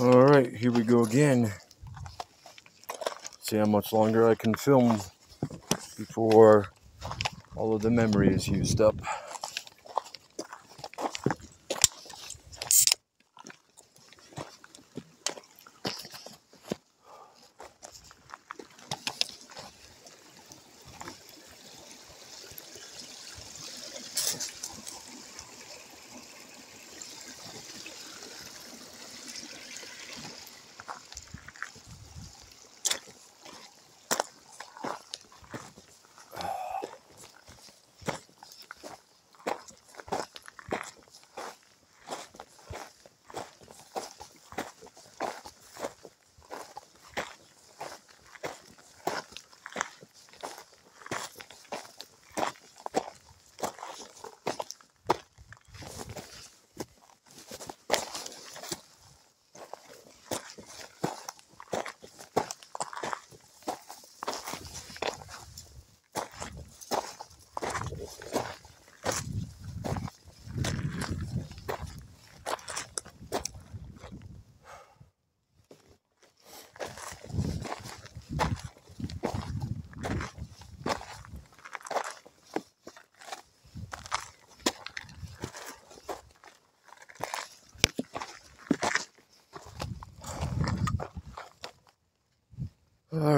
All right, here we go again. See how much longer I can film before all of the memory is used up.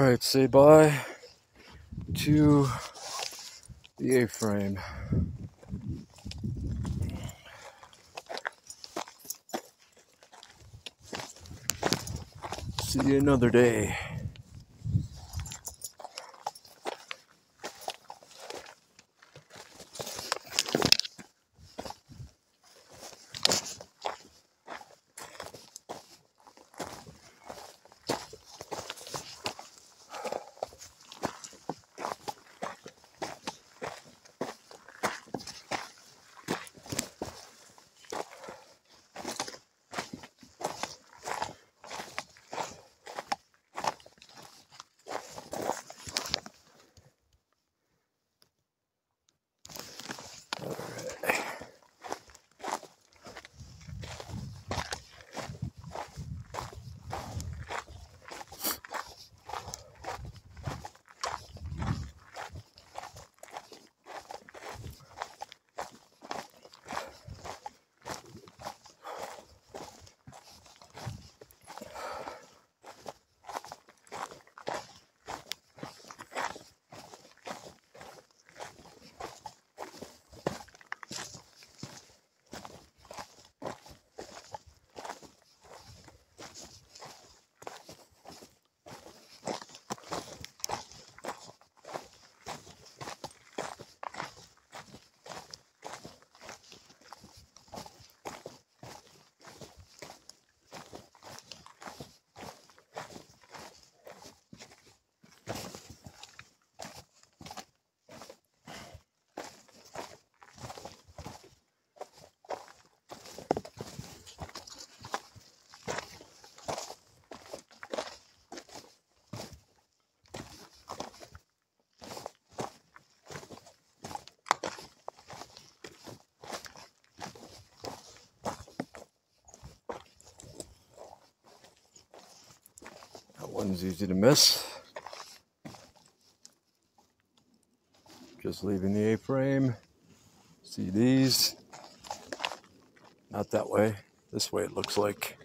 All right, say bye to the A-frame. See you another day. One's easy to miss. Just leaving the A-frame. See these? Not that way. This way it looks like.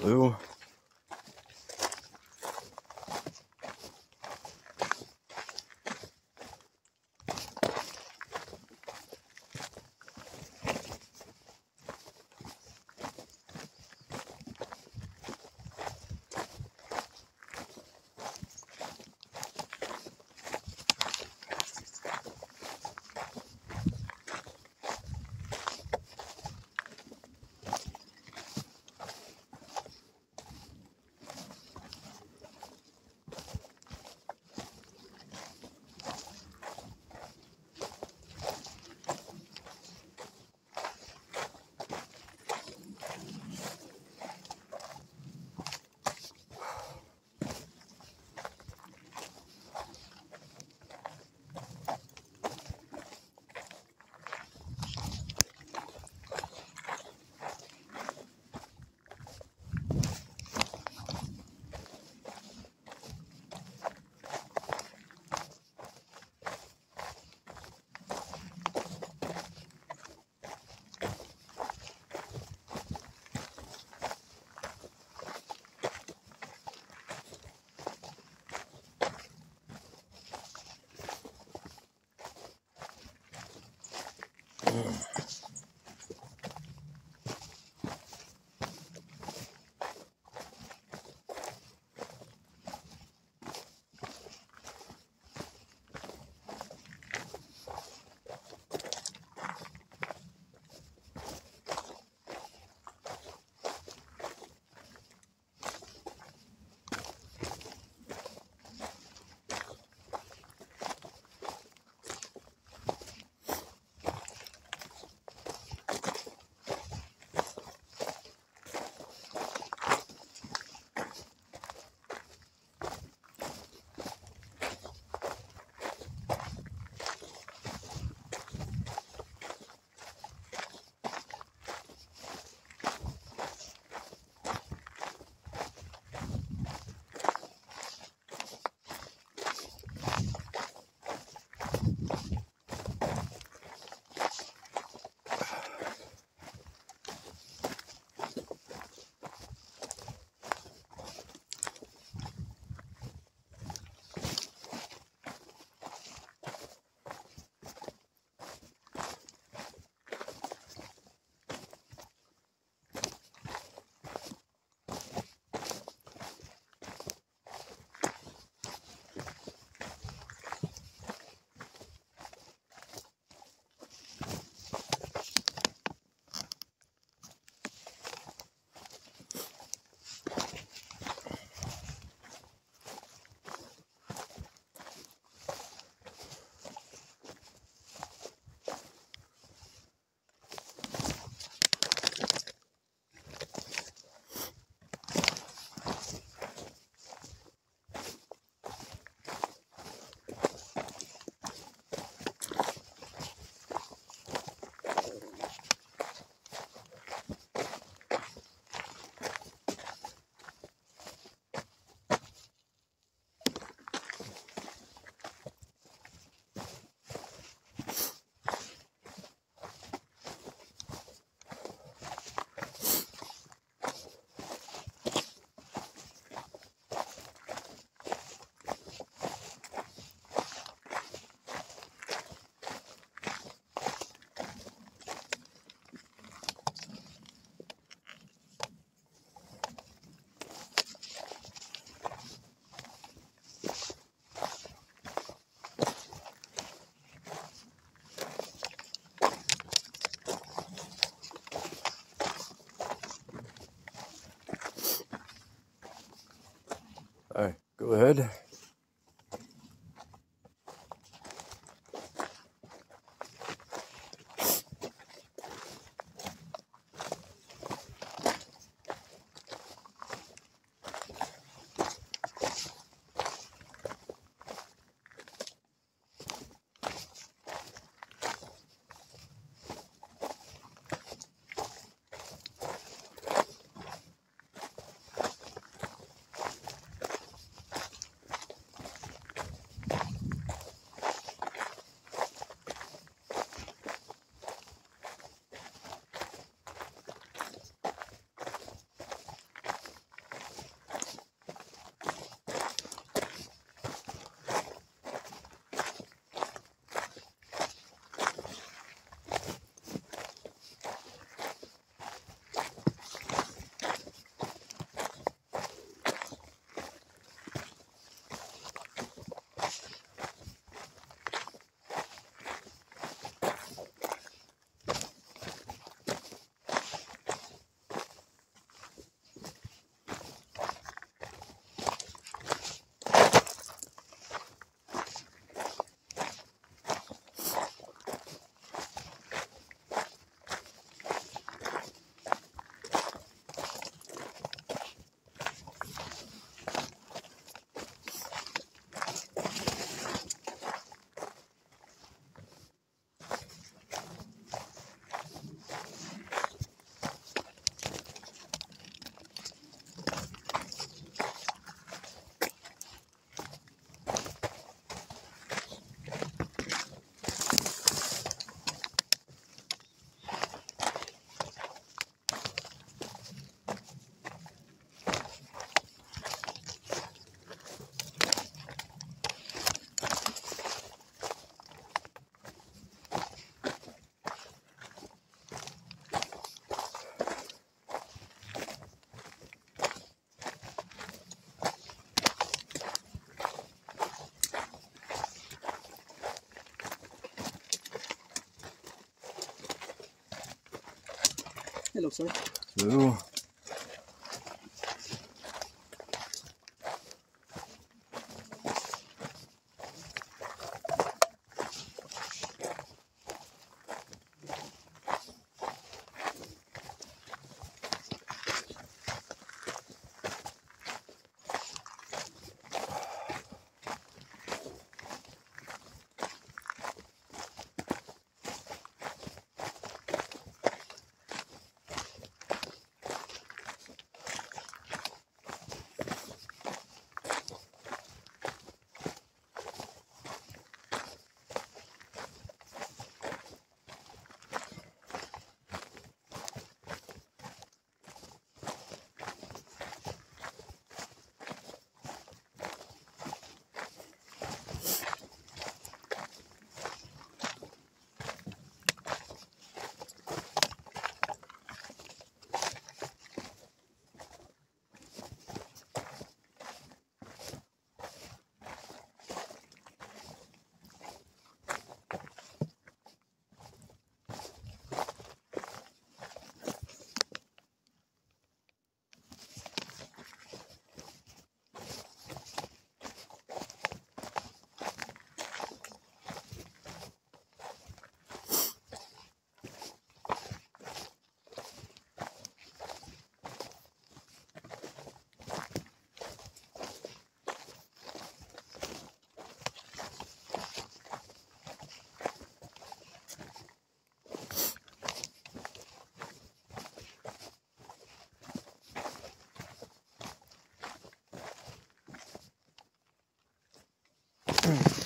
Blue. All right, go ahead. it looks like. Mm-hmm.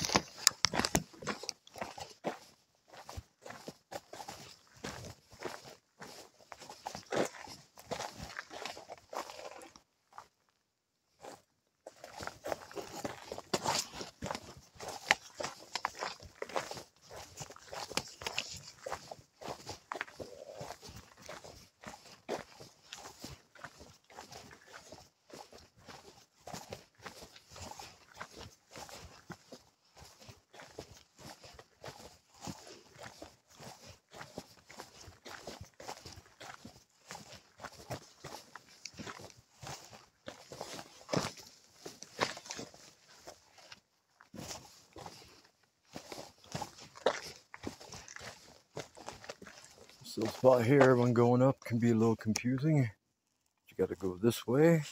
So, spot here when going up can be a little confusing. You got to go this way,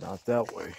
not that way.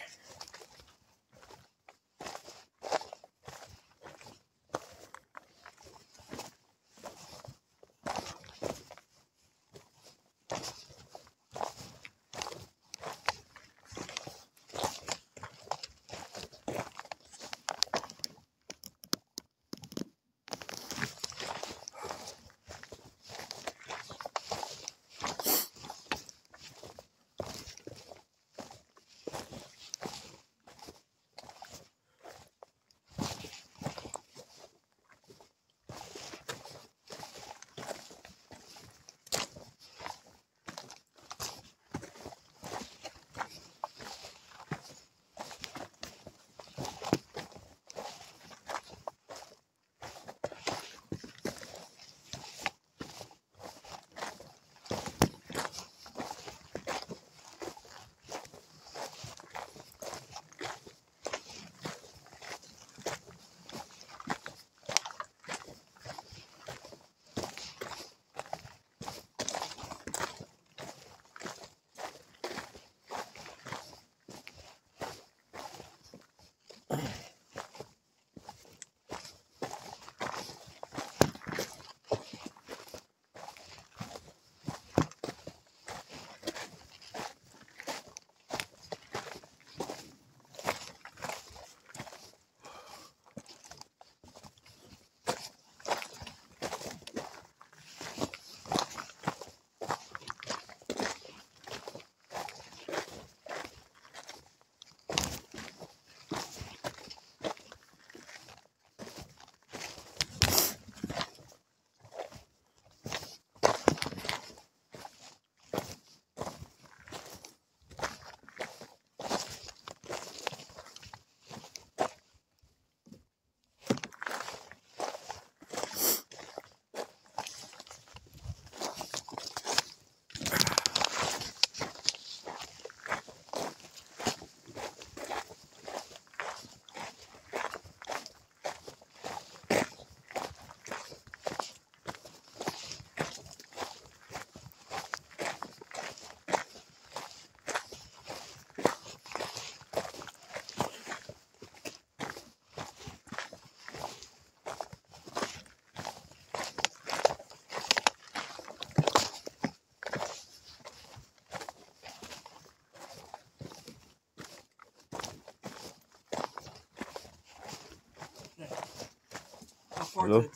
Though.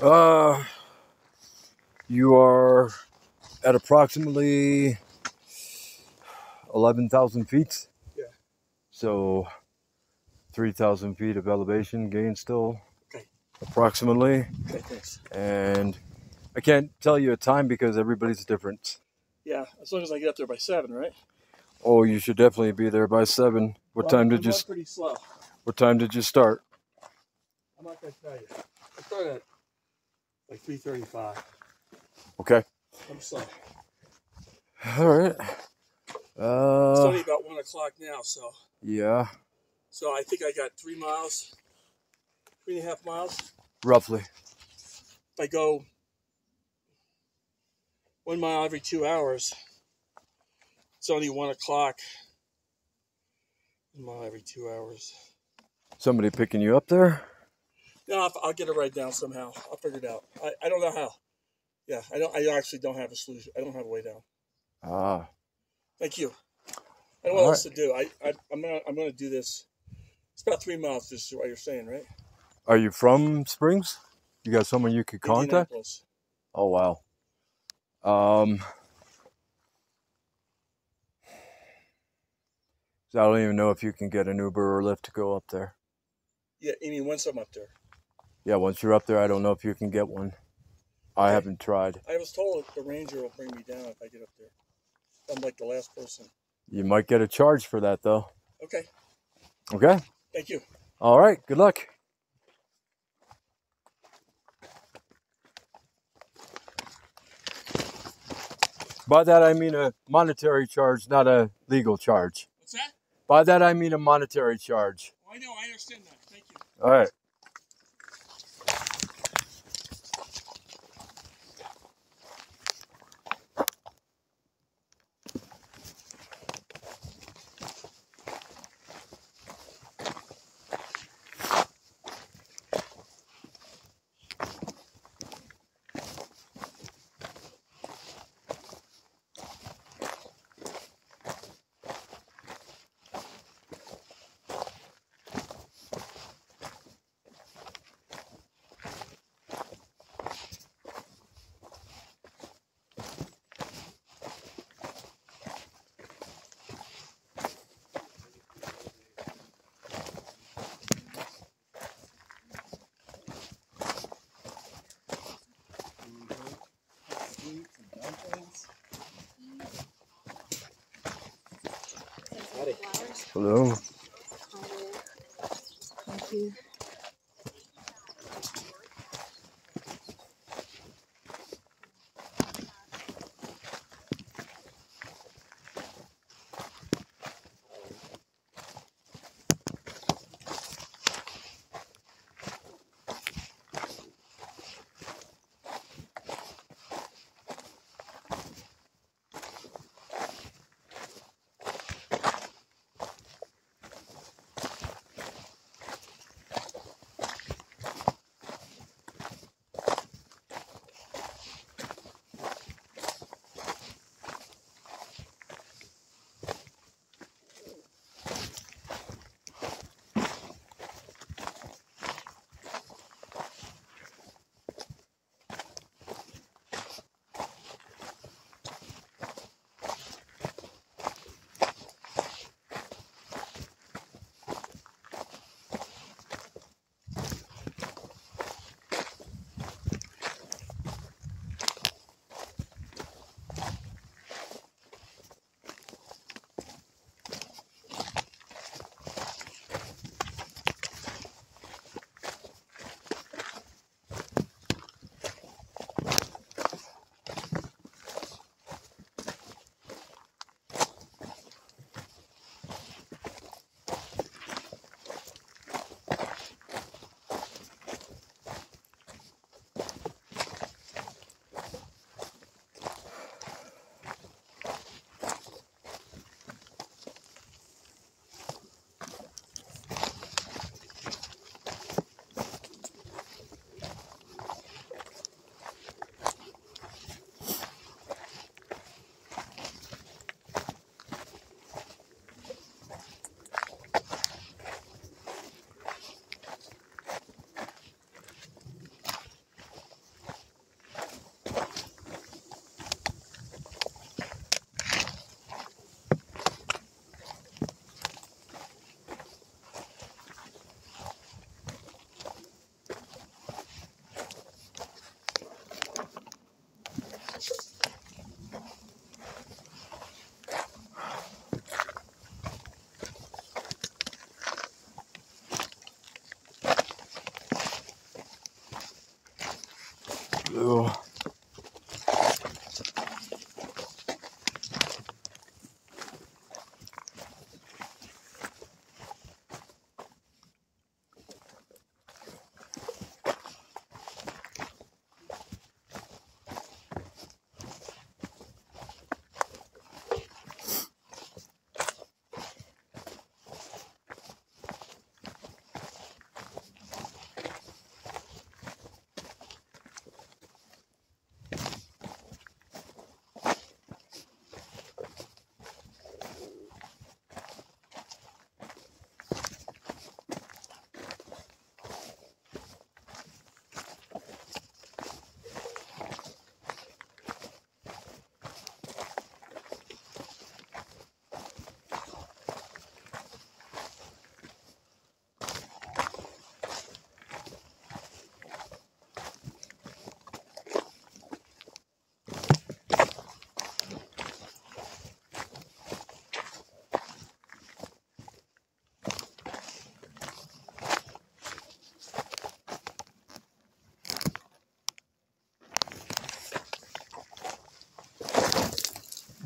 Uh, you are at approximately 11,000 feet. Yeah. So 3,000 feet of elevation gain still, Okay. approximately. Okay, thanks. And I can't tell you a time because everybody's different. Yeah, as long as I get up there by seven, right? Oh, you should definitely be there by seven. What Well, time I'm did you? Pretty slow. What time did you start? Not tell you. I started at like three thirty-five. Okay. I'm slow. All right. It's Uh, only about one o'clock now, so yeah, so I think I got three miles, three and a half miles. roughly. If I go one mile every two hours, it's only one o'clock. One mile every two hours. Somebody picking you up there? No, I'll, I'll get it right down somehow. I'll figure it out. I, I don't know how. Yeah, I don't. I actually don't have a solution. I don't have a way down. Ah, Thank you. I don't know what else to do. I, I I'm gonna I'm gonna do this. It's about three miles. Just what you're saying, right? are you from Springs? You got someone you could contact? Oh wow. Um, so I don't even know if you can get an Uber or Lyft to go up there. Yeah, you mean once I'm up there. Yeah, once you're up there, I don't know if you can get one. I haven't tried. I was told the ranger will bring me down if I get up there. I'm like the last person. You might get a charge for that though. Okay. Okay. Thank you. All right. Good luck. By that I mean a monetary charge, not a legal charge. What's that? By that I mean a monetary charge. Oh, I know. I understand that. Thank you. All right.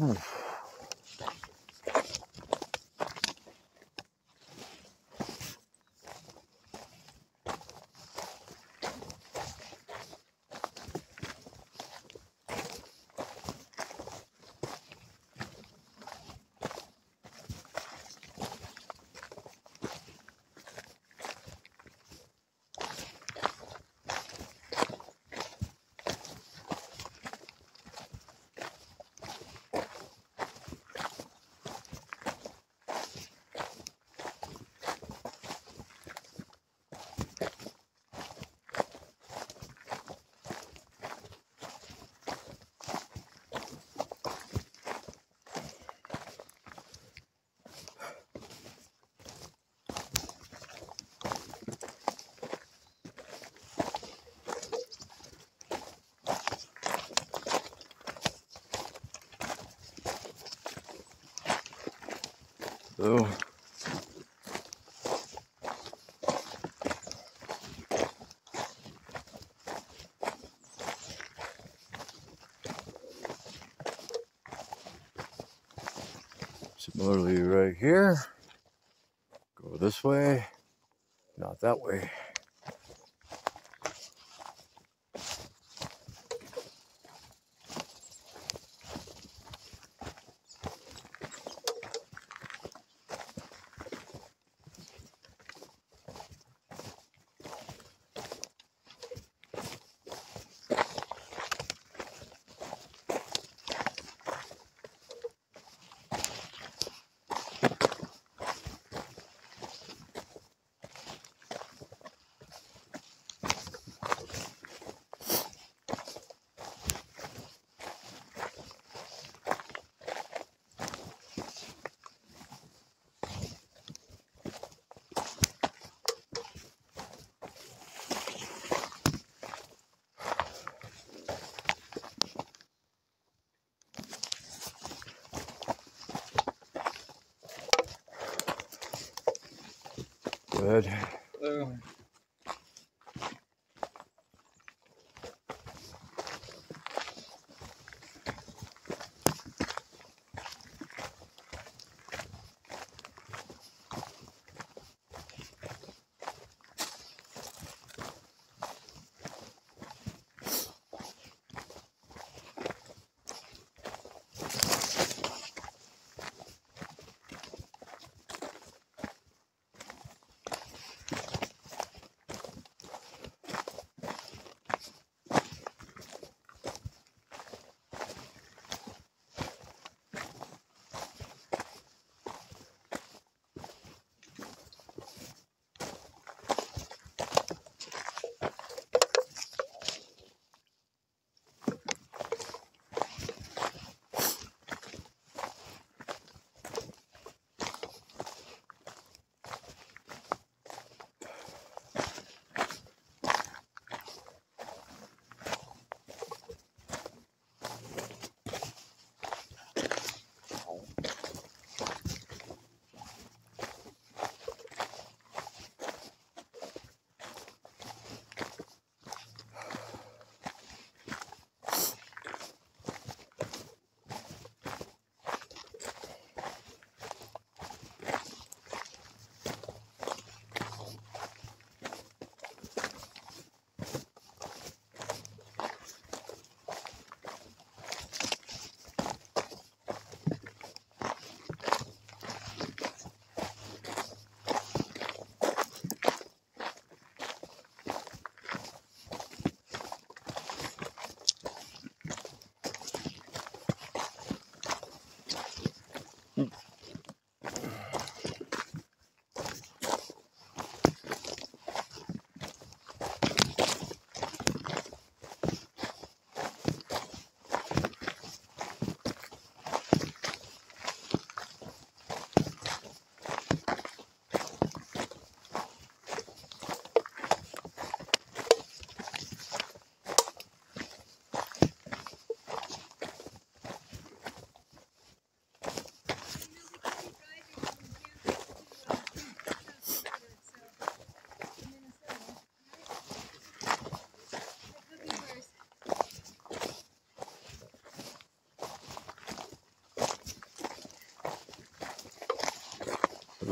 Hmm. Similarly, right here, go this way, not that way. Good. Uh,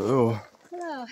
Hello. Hello.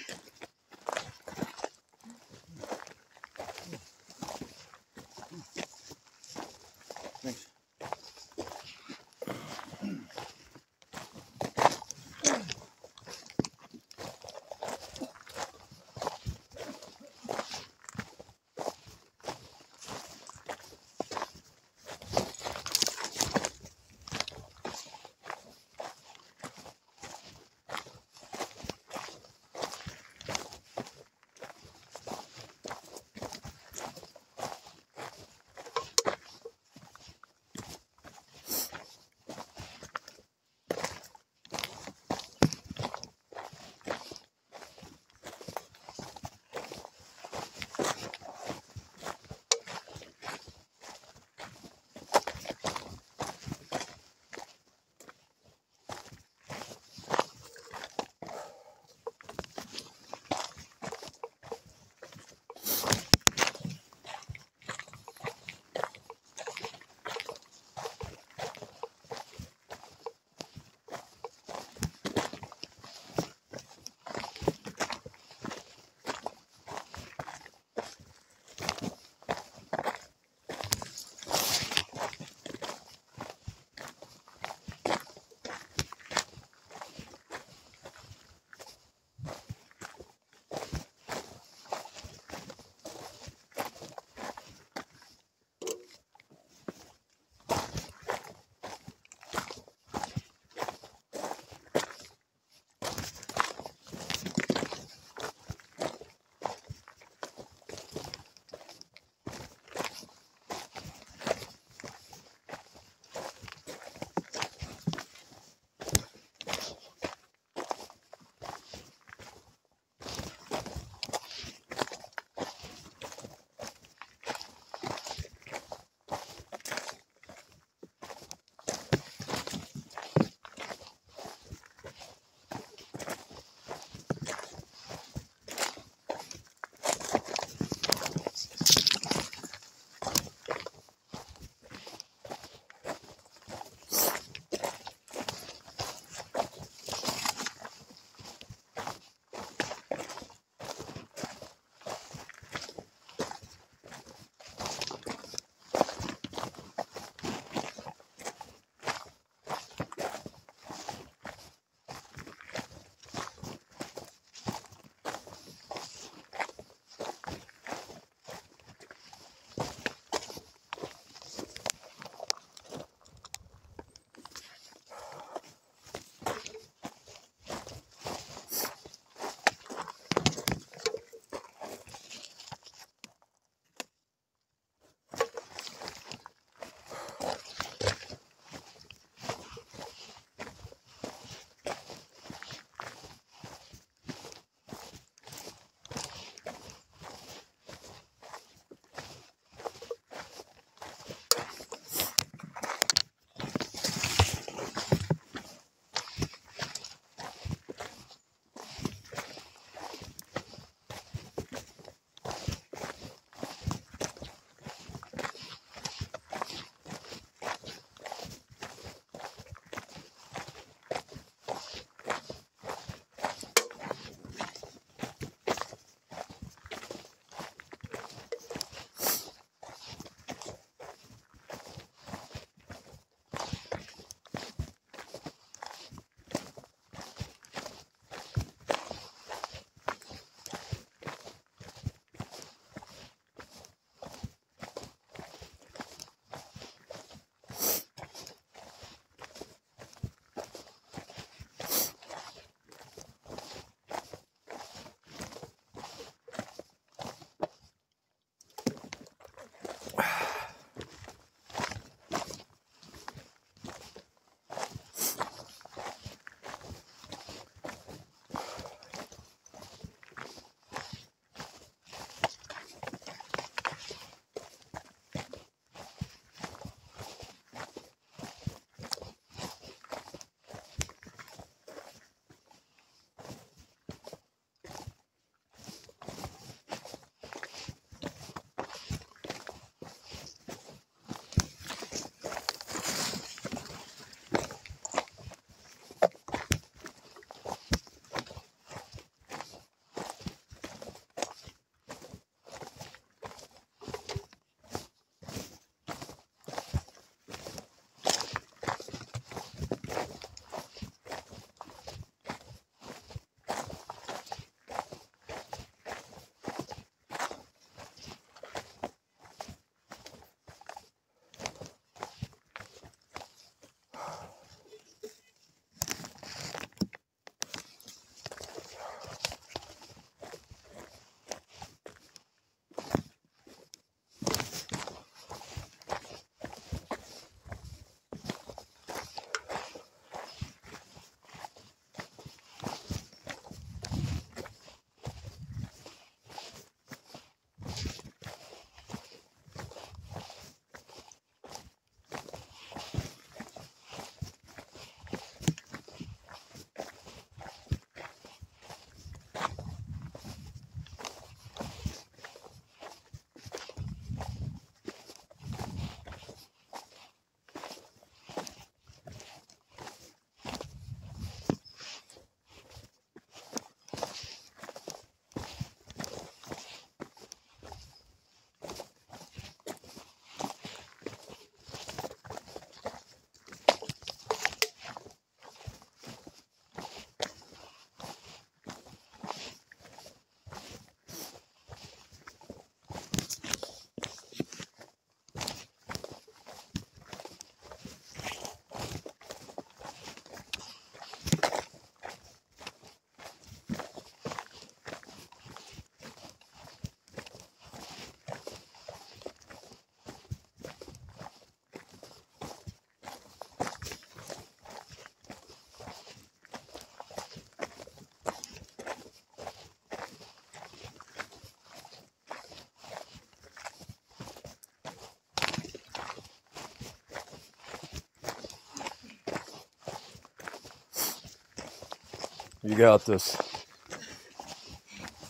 You got this.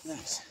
Thanks.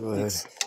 Good. It's-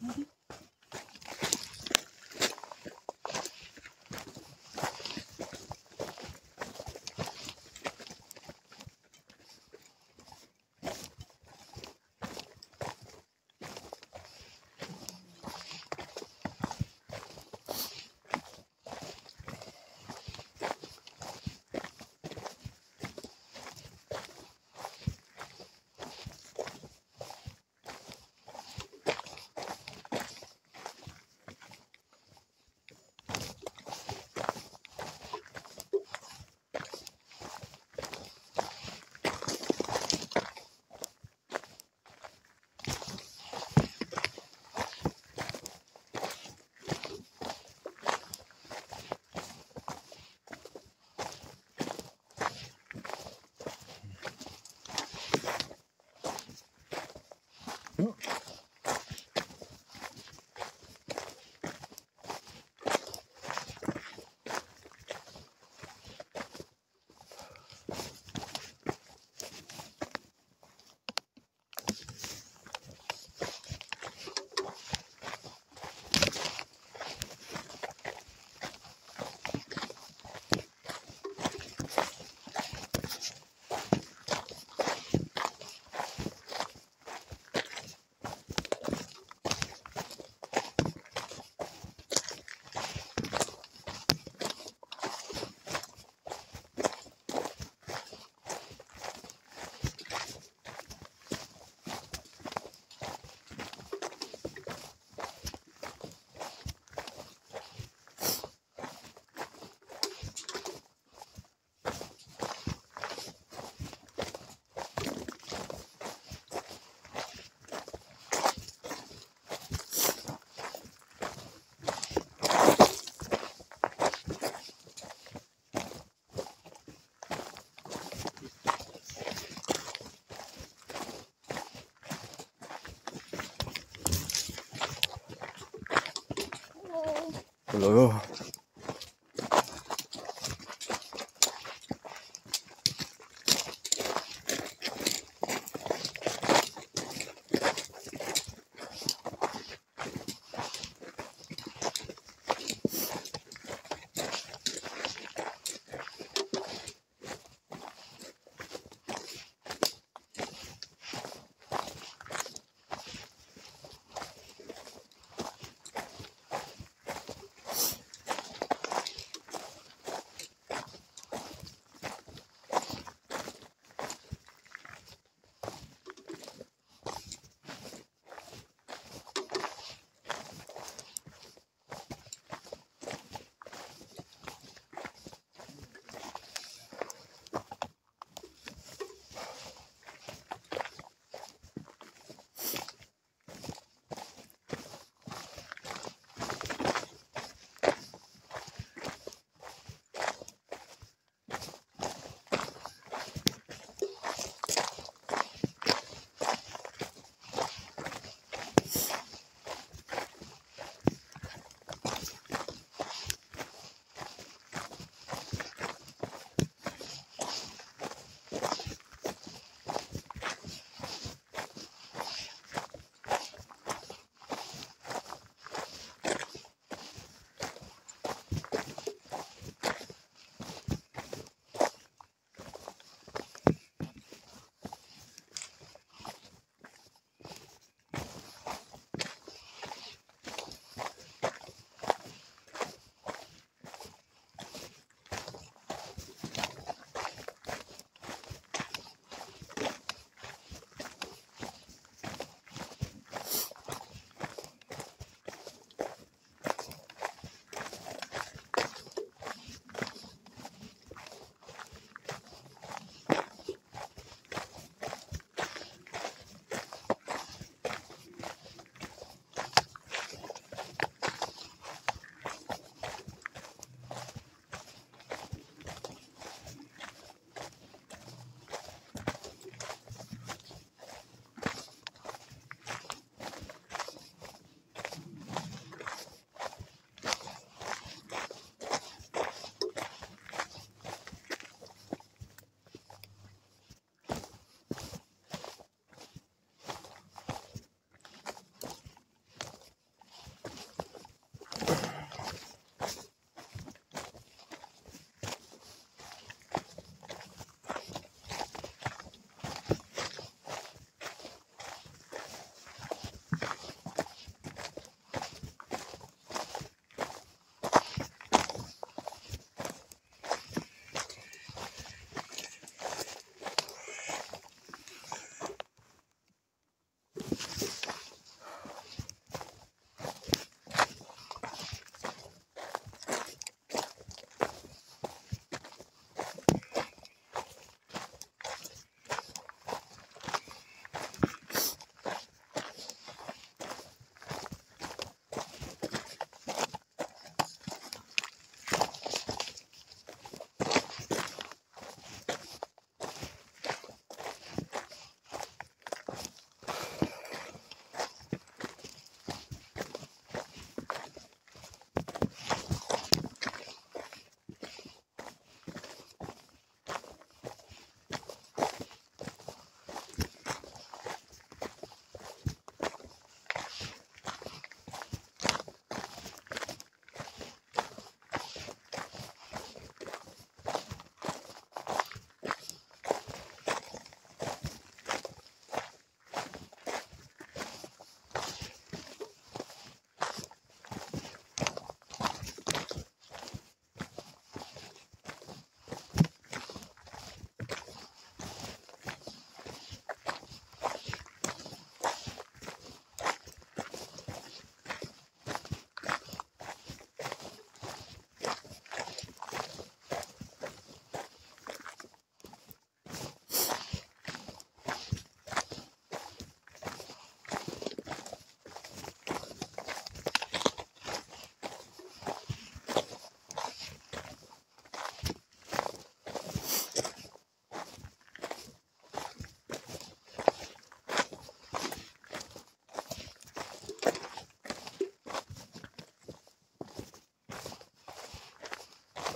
Maybe. Hasta.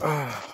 Hello. Ah.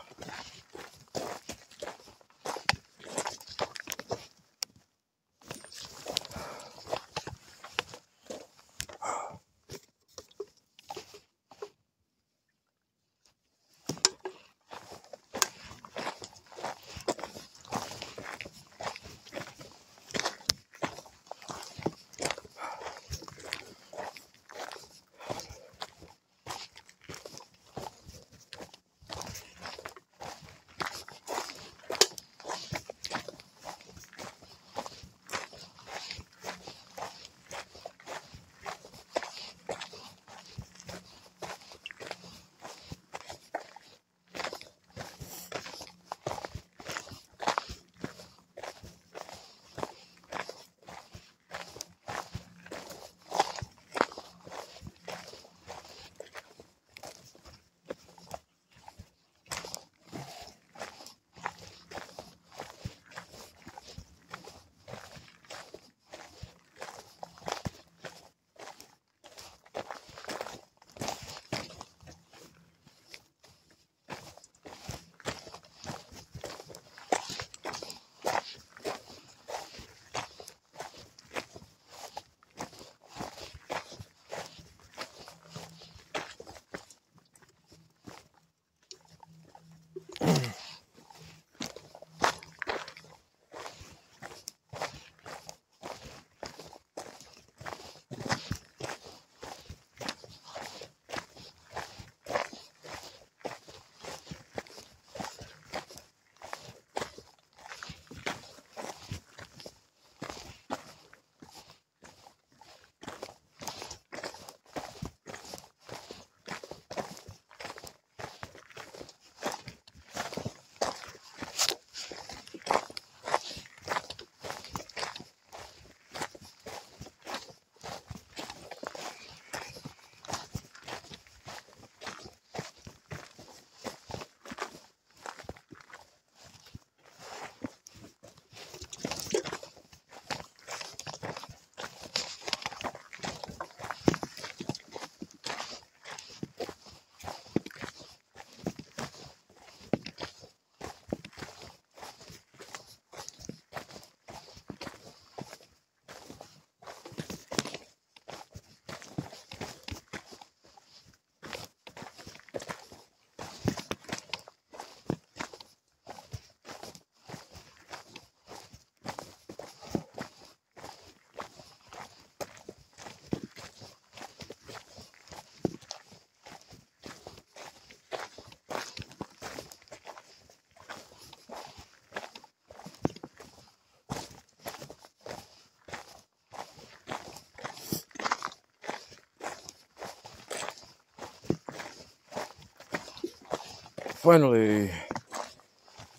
Finally,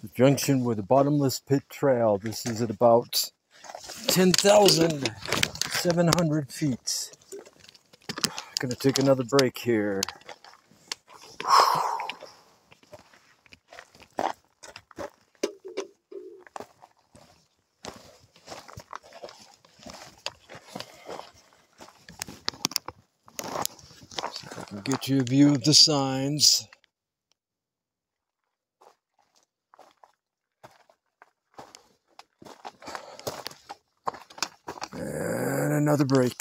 the junction with the bottomless pit trail. This is at about 10,700 feet. Gonna take another break here. Get you a view of the signs. Another break.